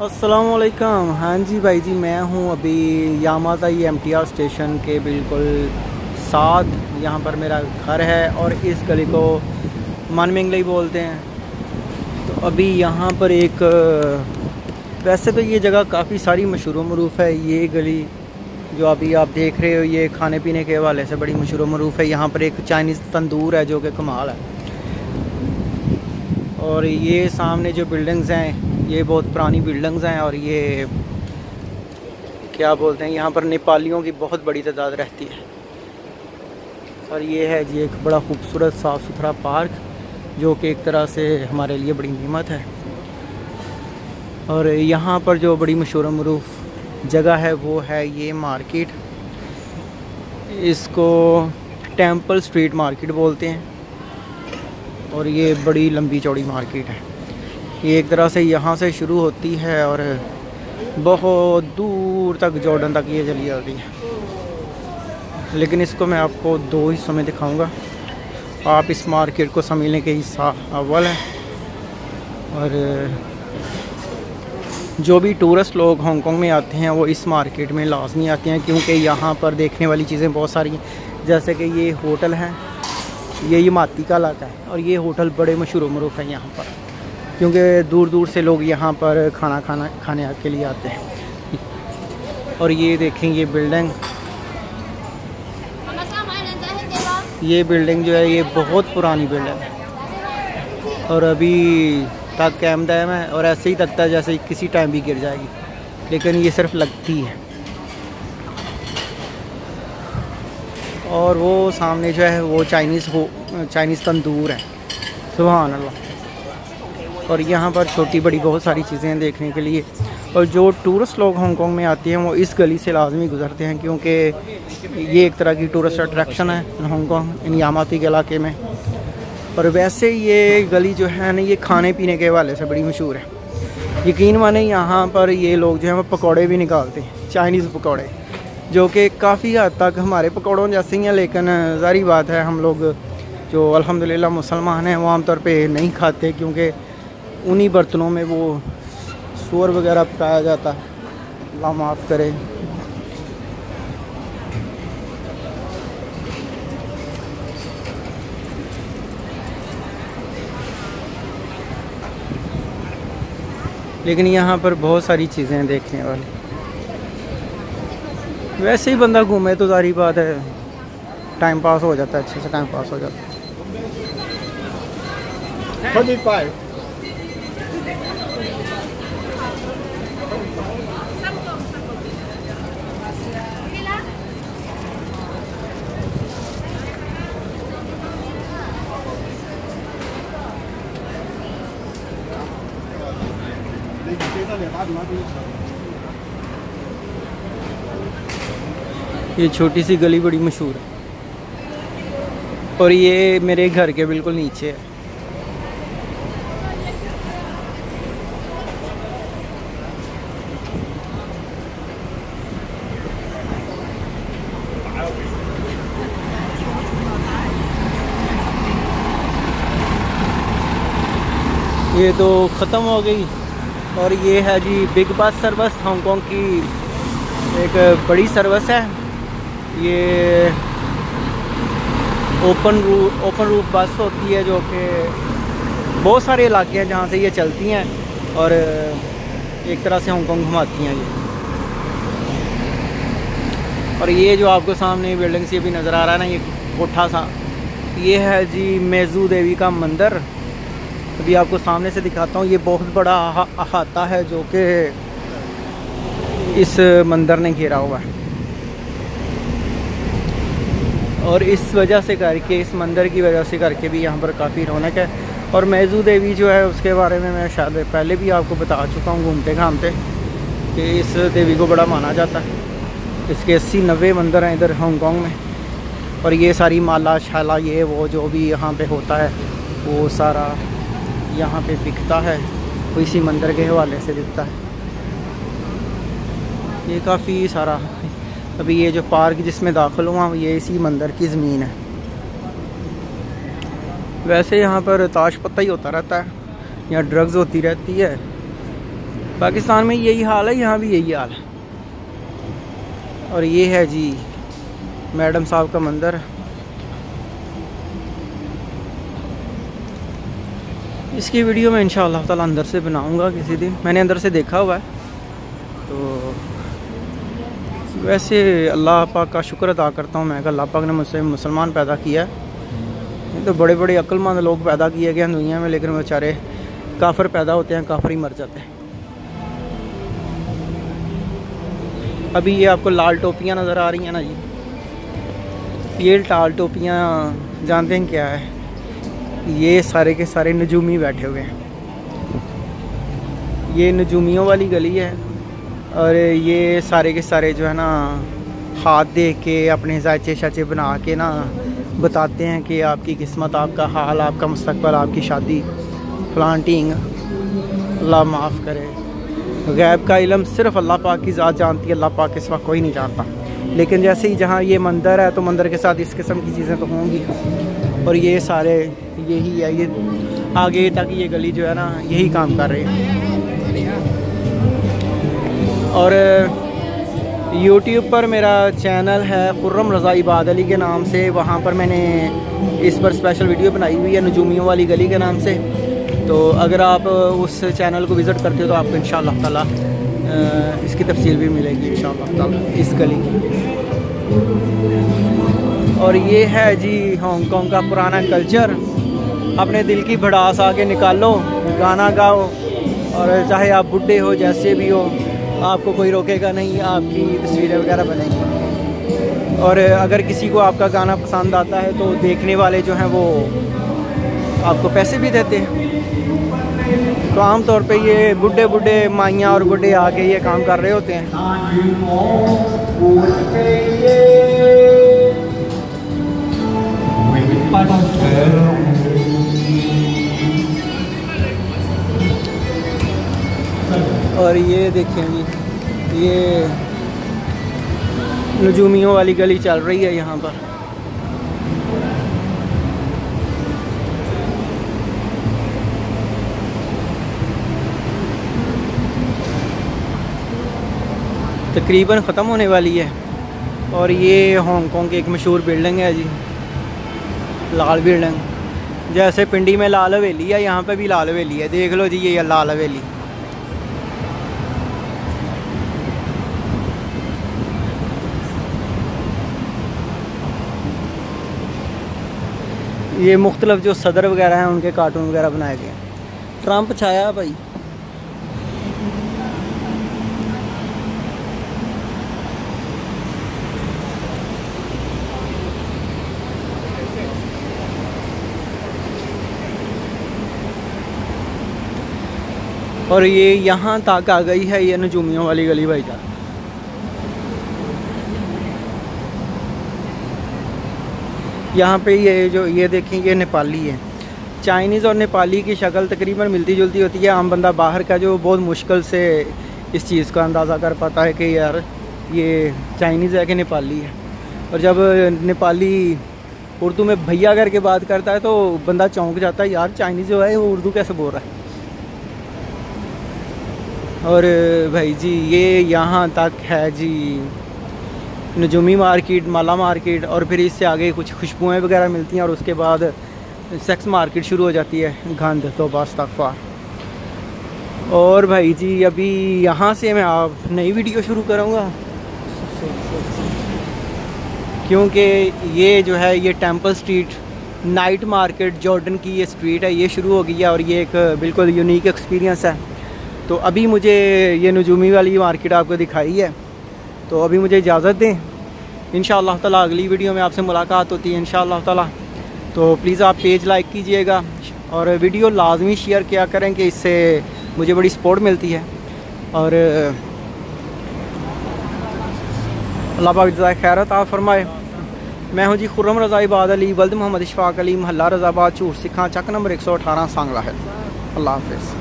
السلام علیکم۔ ہاں جی بھائی جی میں ہوں ابھی Yau Ma Tei M T R station کے بالکل ساتھ یہاں پر میرا گھر ہے اور اس گلی کو من منگلئی بولتے ہیں۔ تو ابھی یہاں پر ایک، ویسے تو یہ جگہ کافی ساری مشہور و معروف ہے۔ یہ گلی جو ابھی آپ دیکھ رہے ہو، یہ کھانے پینے کے حوالے سے بڑی مشہور و معروف ہے۔ یہاں پر ایک چائنیز تندور ہے جو کہ کمال ہے۔ اور یہ سامنے جو بلڈنگز ہیں یہ بہت پرانی بلڈنگز ہیں اور یہ کیا بولتے ہیں، یہاں پر نیپالیوں کی بہت بڑی تعداد رہتی ہے۔ اور یہ ہے جی ایک بڑا خوبصورت صاف ستھرا پارک، جو کہ ایک طرح سے ہمارے لیے بڑی نعمت ہے۔ اور یہاں پر جو بڑی مشہور و معروف جگہ ہے، وہ ہے یہ مارکیٹ۔ اس کو ٹیمپل سٹریٹ مارکیٹ بولتے ہیں۔ اور یہ بڑی لمبی چوڑی مارکیٹ ہے۔ یہ ایک طرح سے یہاں سے شروع ہوتی ہے اور بہت دور تک جارڈن تک یہ چلی جاتی ہے۔ لیکن اس کو میں آپ کو دو حصوں میں دکھاؤں گا۔ آپ اس مارکیٹ کو سمجھنے کے حصہ اول ہے اور جو بھی ٹورسٹ لوگ ہانگ کانگ میں آتے ہیں، وہ اس مارکیٹ میں لازمی آتے ہیں کیونکہ یہاں پر دیکھنے والی چیزیں بہت ساری ہیں۔ جیسے کہ یہ ہوٹل ہے یہ یہ ماتی کا علاقہ ہے اور یہ ہوٹل بڑے مشہور و معروف ہیں یہاں پر۔ کیونکہ دور دور سے لوگ یہاں پر کھانا کھانا کھانے کے لیے آتے ہیں۔ اور یہ دیکھیں یہ بلڈنگ یہ بلڈنگ جو ہے یہ بہت پرانی بلڈنگ ہے اور ابھی تک قائم دائم ہے اور ایسے ہی تکتا ہے جیسے کسی ٹائم بھی گر جائے گی۔ لیکن یہ صرف لگتی ہے۔ اور وہ سامنے جو ہے وہ چائنیز ہو چائنیز تندور ہے سبحان اللہ۔ اور یہاں پر چھوٹی بڑی بہت ساری چیزیں ہیں دیکھنے کے لیے۔ اور جو ٹورسٹ لوگ ہانگ کانگ میں آتے ہیں، وہ اس گلی سے لازمی گزرتے ہیں کیونکہ یہ ایک طرح کی ٹورسٹ اٹریکشن ہے Hong Kong in Yau Ma Tei کے علاقے میں۔ اور ویسے یہ گلی جو ہے نا، یہ کھانے پینے کے حوالے سے بڑی مشہور ہے۔ یقین مانے یہاں پر یہ لوگ جو ہیں، وہ پکوڑے بھی نکالتے ہیں، چائنیز پکوڑے، جو کہ کافی حد تک ہمارے پکوڑوں جیسے ہی ہیں، لیکن ظاہری بات ہے، ہم لوگ جو الحمدللہ مسلمان ہیں، وہ عام طور پہ نہیں کھاتے کیونکہ انہی برتنوں میں وہ سور وغیرہ پکایا جاتا ہے اللہ معاف کرے۔ لیکن یہاں پر بہت ساری چیزیں ہیں دیکھنے والی ویسے ہی بندہ گھومے تو ساری بات ہے۔ ٹائم پاس ہو جاتا ہے، اچھے سے ٹائم پاس ہو جاتا ہے۔ یہ چھوٹی سی گلی بڑی مشہور ہے۔ اور یہ میرے گھر کے بالکل نیچے ہے۔ یہ تو ختم ہو گئی۔ اور یہ ہے جی big bus service Hong Kong کی ایک بڑی سروس ہے۔ یہ اوپن روپ اوپن روپ بس ہوتی ہے جو کہ بہت سارے علاقے ہیں جہاں سے یہ چلتی ہیں اور ایک طرح سے ہانگ کانگ گھماتی ہیں یہ۔ اور یہ جو آپ کو سامنے بلڈنگ سے بھی نظر آ رہا ہے نا، یہ کوٹھا سا۔ یہ ہے جی میزو دیوی کا مندر۔ ابھی آپ کو سامنے سے دکھاتا ہوں، یہ بہت بڑا احاطہ ہے جو کہ اس مندر نے گھیرا ہوا ہے۔ اور اس وجہ سے کر کے، اس مندر کی وجہ سے کر کے بھی یہاں پر کافی رونق ہے۔ اور میزو دیوی جو ہے، اس کے بارے میں میں شاید پہلے بھی آپ کو بتا چکا ہوں گھومتے گھامتے کہ اس دیوی کو بڑا مانا جاتا ہے۔ اس کے اسی نوے مندر ہیں ادھر ہانگ کانگ میں۔ اور یہ ساری مالا، شالا، یہ وہ جو بھی یہاں پہ ہوتا ہے، وہ سارا یہاں پہ بکتا ہے، وہ اسی مندر کے حوالے سے بکتا ہے۔ یہ کافی سارا ابھی یہ جو پارک جس میں داخل ہوا، یہ اسی مندر کی زمین ہے۔ ویسے یہاں پر تاش پتہ ہی ہوتا رہتا ہے، یہاں ڈرگز ہوتی رہتی ہے۔ پاکستان میں یہی حال ہے، یہاں بھی یہی حال ہے۔ اور یہ ہے جی میڈم صاحب کا مندر۔ اس کی ویڈیو میں انشاءاللہ تعالی اندر سے بناؤں گا کسی دن۔ میں نے اندر سے دیکھا ہوا ہے۔ تو ویسے اللہ پاک کا شکر ادا کرتا ہوں میں کہ اللہ پاک نے مجھ سے مسلمان پیدا کیا ہے۔ نہیں تو بڑے بڑے عقل مند لوگ پیدا کیے گئے ہیں دنیا میں، لیکن بیچارے کافر پیدا ہوتے ہیں، کافر ہی مر جاتے ہیں۔ ابھی یہ آپ کو لال ٹوپیاں نظر آ رہی ہیں نا جی۔ یہ لال ٹوپیاں جانتے ہیں کیا ہے؟ یہ سارے کے سارے نجومی بیٹھے ہوئے ہیں۔ یہ نجومیوں والی گلی ہے اور یہ سارے کے سارے جو ہے نا ہاتھ دیکھ کے اپنے زائچے شاچے بنا کے نا بتاتے ہیں کہ آپ کی قسمت، آپ کا حال، آپ کا مستقبل، آپ کی شادی فلانٹنگ اللہ معاف کرے۔ غیب کا علم صرف اللہ پاک کی ذات جانتی ہے، اللہ پاک اس وقت کوئی نہیں جانتا۔ لیکن جیسے ہی جہاں یہ مندر ہے تو مندر کے ساتھ اس قسم کی چیزیں تو ہوں گی۔ اور یہ سارے یہی ہے، یہ آگے تک یہ گلی جو ہے نا، یہی کام کر رہے ہیں اور یوٹیوب پر میرا چینل ہے خرم رضا عباد علی کے نام سے۔ وہاں پر میں نے اس پر اسپیشل ویڈیو بنائی ہوئی ہے، نجومیوں والی گلی کے نام سے۔ تو اگر آپ اس چینل کو وزٹ کرتے ہو تو آپ کو انشاءاللہ تعالی اس کی تفصیل بھی ملے گی انشاءاللہ تعالی، اس گلی کی۔ اور یہ ہے جی ہانگ کانگ کا پرانا کلچر۔ اپنے دل کی بھڑاس آگے نکالو، گانا گاؤ، اور چاہے آپ بڈھے ہو، جیسے بھی ہو، آپ کو کوئی روکے گا نہیں، آپ کی تصویریں وغیرہ بنیں گی۔ اور اگر کسی کو آپ کا گانا پسند آتا ہے تو دیکھنے والے جو ہیں وہ آپ کو پیسے بھی دیتے ہیں۔ تو عام طور پہ یہ بڈھے بڈھے مائیاں اور بڈھے آ کے یہ کام کر رہے ہوتے ہیں۔ اور یہ دیکھیں جی یہ نجومیوں والی گلی چل رہی ہے یہاں پر۔ تقریباً ختم ہونے والی ہے اور یہ ہانگ کانگ کی ایک مشہور بلڈنگ ہے جی لال بلڈنگ جیسے پنڈی میں لال حویلی ہے، یہاں پہ بھی لال حویلی ہے۔ دیکھ لو جی یہ لال حویلی۔ یہ مختلف جو صدر وغیرہ ہیں، ان کے کارٹون وغیرہ بنائے گئے۔ ہیں ٹرمپ چھایا بھائی۔ اور یہ یہاں تک آ گئی ہے، یہ نجومیوں والی گلی بھائی جان۔ یہاں پہ یہ جو یہ دیکھیں یہ نیپالی ہے۔ چائنیز اور نیپالی کی شکل تقریباً ملتی جلتی ہوتی ہے۔ عام بندہ باہر کا جو بہت مشکل سے اس چیز کا اندازہ کر پاتا ہے کہ یار، یہ چائنیز ہے کہ نیپالی ہے۔ اور جب نیپالی اردو میں بھیا کر کے بات کرتا ہے تو بندہ چونک جاتا ہے، یار چائنیز جو ہے، وہ اردو کیسے بول رہا ہے؟ اور بھائی جی یہ یہاں تک ہے جی نجومی مارکیٹ، مالا مارکیٹ، اور پھر اس سے آگے کچھ خوشبوئیں وغیرہ ملتی ہیں اور اس کے بعد سیکس مارکیٹ شروع ہو جاتی ہے گند تو باس اور بھائی جی ابھی یہاں سے میں آپ نئی ویڈیو شروع کروں گا۔ کیونکہ یہ جو ہے، یہ Temple Street, night market, Jordan کی یہ سٹریٹ ہے، یہ شروع ہو گئی ہے اور یہ ایک بالکل یونیک ایکسپیرینس ہے۔ تو ابھی مجھے یہ نجومی والی مارکیٹ آپ کو دکھائی ہے۔ تو ابھی مجھے اجازت دیں۔ ان شاء اللہ تعالیٰ اگلی ویڈیو میں آپ سے ملاقات ہوتی ہے ان شاء اللہ تعالیٰ۔ تو پلیز آپ پیج لائک کیجیے گا اور ویڈیو لازمی شیئر کیا کریں کہ اس سے مجھے بڑی سپورٹ ملتی ہے۔ اور، اللہ پاک جزائے خیرت آپ فرمائے۔ میں ہوں جی خرم رضا عباد علی، ولد محمد اشفاق علی، محلہ رضا آباد، چور سکھاں، چک نمبر ایک سو اٹھارہ سانگلہ ہے۔ اللہ حافظ۔